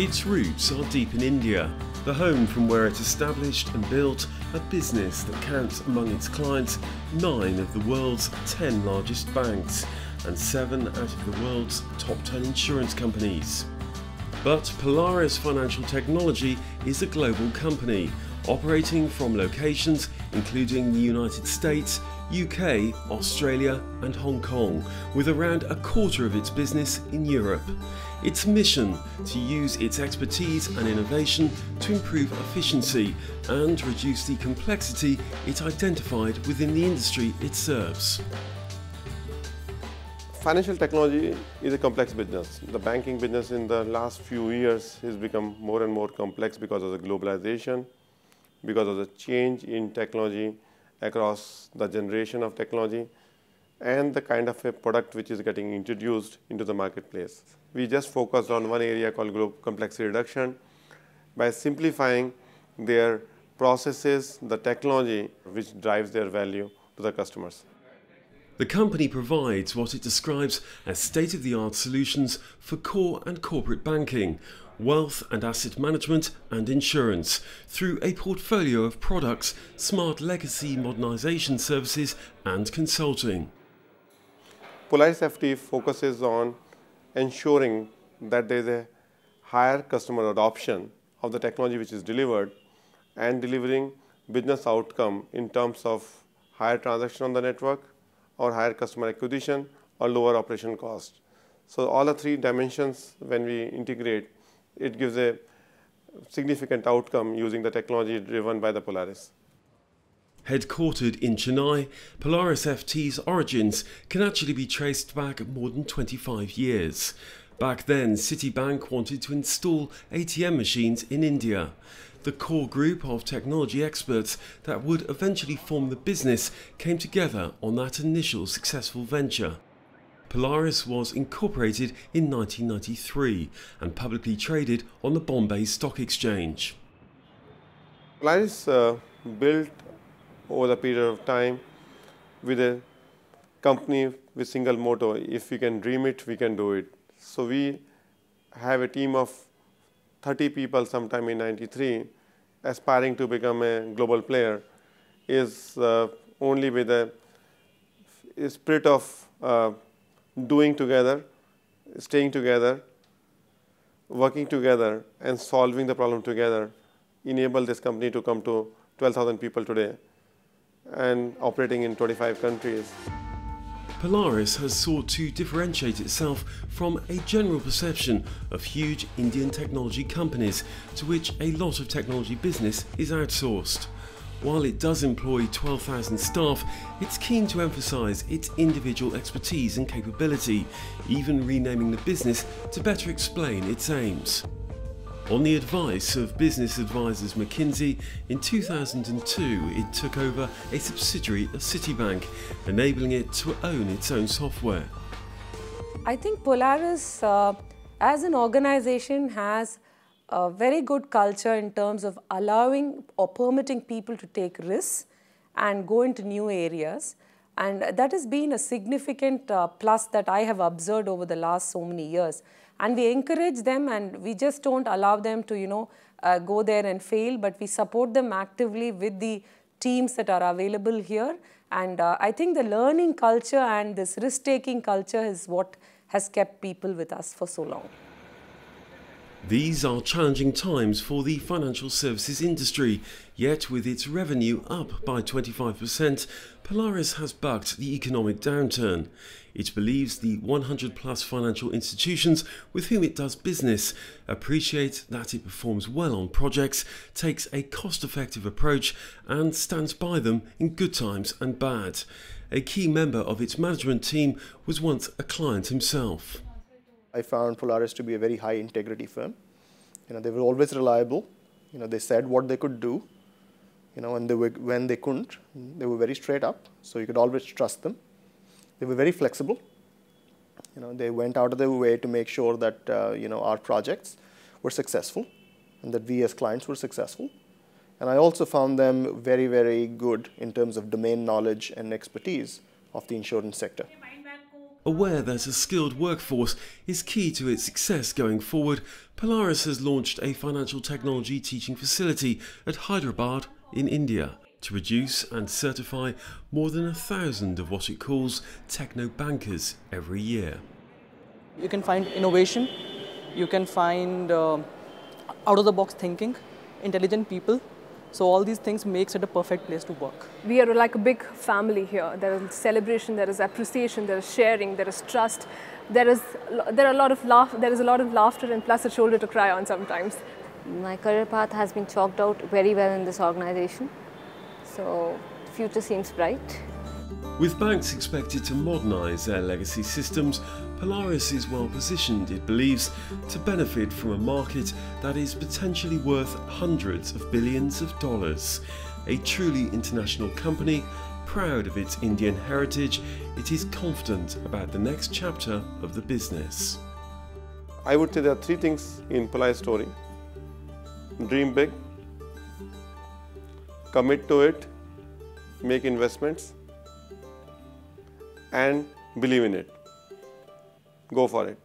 Its roots are deep in India, the home from where it established and built a business that counts among its clients nine of the world's 10 largest banks and seven out of the world's top 10 insurance companies. But Polaris Financial Technology is a global company operating from locations including the United States, UK, Australia, and Hong Kong, with around a quarter of its business in Europe. Its mission to use its expertise and innovation to improve efficiency and reduce the complexity it identified within the industry it serves. Financial technology is a complex business. The banking business in the last few years has become more and more complex because of the globalization, because of the change in technology across the generation of technology and the kind of a product which is getting introduced into the marketplace. We just focused on one area called Group complexity reduction by simplifying their processes, the technology which drives their value to the customers. The company provides what it describes as state of the art solutions for core and corporate banking, wealth and asset management, and insurance through a portfolio of products, smart legacy modernization services, and consulting. Polaris FT focuses on ensuring that there is a higher customer adoption of the technology which is delivered and delivering business outcome in terms of higher transaction on the network or higher customer acquisition or lower operation cost. So all the three dimensions when we integrate it gives a significant outcome using the technology driven by the Polaris. Headquartered in Chennai, Polaris FT's origins can actually be traced back more than 25 years. Back then, Citibank wanted to install ATM machines in India. The core group of technology experts that would eventually form the business came together on that initial successful venture. Polaris was incorporated in 1993 and publicly traded on the Bombay Stock Exchange. Polaris uh, built over the period of time with a company with single motto, if we can dream it, we can do it. So we have a team of 30 people sometime in 93 aspiring to become a global player is uh, only with a spirit of uh, doing together, staying together, working together, and solving the problem together enable this company to come to 12,000 people today and operating in 25 countries. Polaris has sought to differentiate itself from a general perception of huge Indian technology companies to which a lot of technology business is outsourced. While it does employ 12,000 staff, it's keen to emphasise its individual expertise and capability, even renaming the business to better explain its aims. On the advice of business advisors McKinsey, in 2002 it took over a subsidiary of Citibank, enabling it to own its own software. I think Polaris uh, as an organization has a very good culture in terms of allowing or permitting people to take risks and go into new areas. And that has been a significant uh, plus that I have observed over the last so many years. And we encourage them and we just don't allow them to, you know, uh, go there and fail, but we support them actively with the teams that are available here. And uh, I think the learning culture and this risk-taking culture is what has kept people with us for so long. These are challenging times for the financial services industry, yet with its revenue up by 25%, Polaris has bucked the economic downturn. It believes the 100 plus financial institutions with whom it does business appreciate that it performs well on projects, takes a cost effective approach, and stands by them in good times and bad. A key member of its management team was once a client himself. I found Polaris to be a very high integrity firm. You know, they were always reliable. You know, they said what they could do. You know, and they were, when they couldn't, they were very straight up. So you could always trust them. They were very flexible. You know, they went out of their way to make sure that uh, you know our projects were successful, and that we as clients were successful. And I also found them very, very good in terms of domain knowledge and expertise of the insurance sector. Aware that a skilled workforce is key to its success going forward, Polaris has launched a financial technology teaching facility at Hyderabad in India to produce and certify more than a thousand of what it calls techno bankers every year. You can find innovation, you can find uh, out of the box thinking, intelligent people. So all these things makes it a perfect place to work. We are like a big family here. There is celebration, there is appreciation, there is sharing, there is trust. There is there are a lot of laugh. There is a lot of laughter and plus a shoulder to cry on sometimes. My career path has been chalked out very well in this organization. So future seems bright. With banks expected to modernise their legacy systems, Polaris is well positioned, it believes, to benefit from a market that is potentially worth hundreds of billions of dollars. A truly international company, proud of its Indian heritage, it is confident about the next chapter of the business. I would say there are three things in Polaris story. Dream big, commit to it, make investments, and believe in it. Go for it.